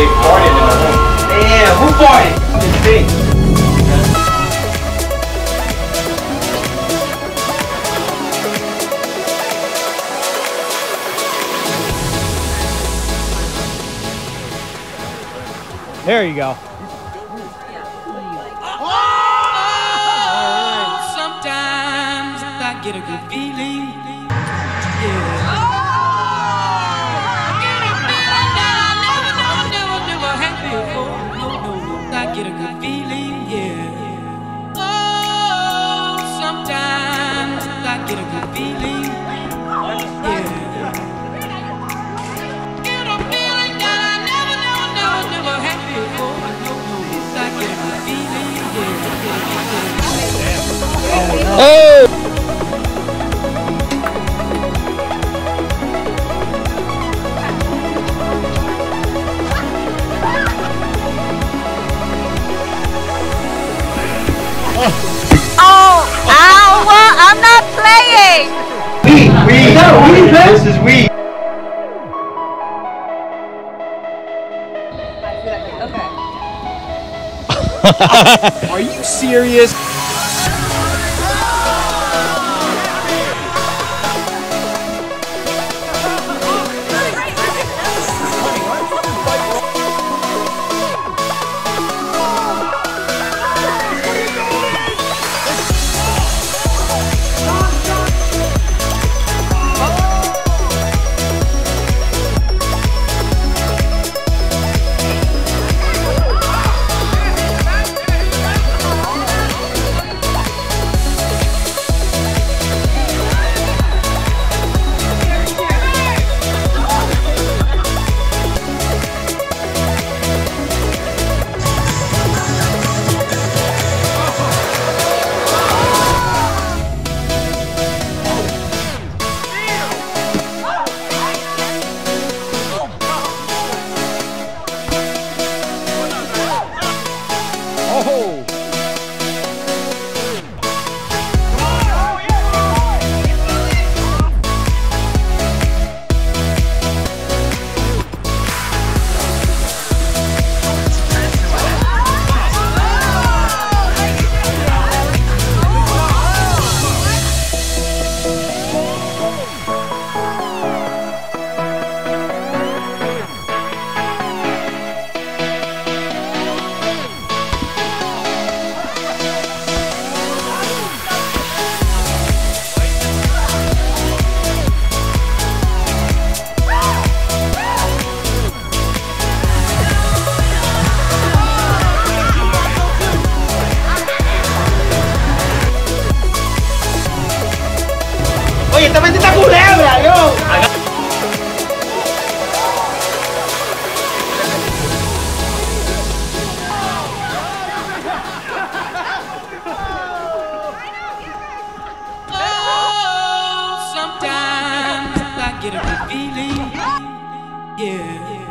they farted in the room. Damn, who farted? Let me. There you go. Sometimes I get a good feeling. Yeah. Get a good feeling. Yeah. Get a feeling that I never, never, never, never had before. No, no, no. I get a good feeling. Yeah. Oh! Oh, Weed, weed. Is weed, man? This is weed. Are you serious? Oh! Culebra, yo. Oh, sometimes I get a feeling. Yeah.